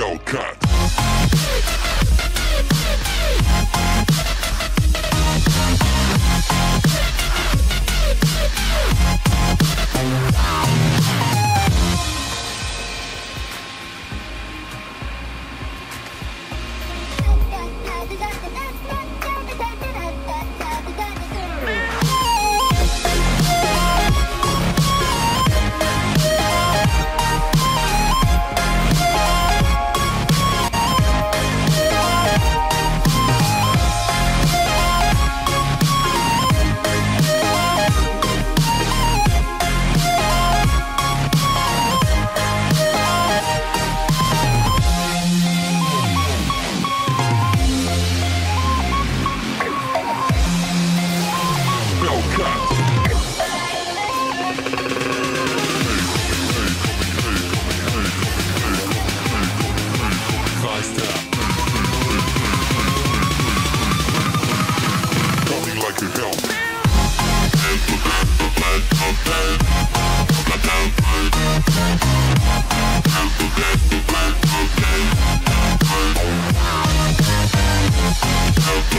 Hellcat.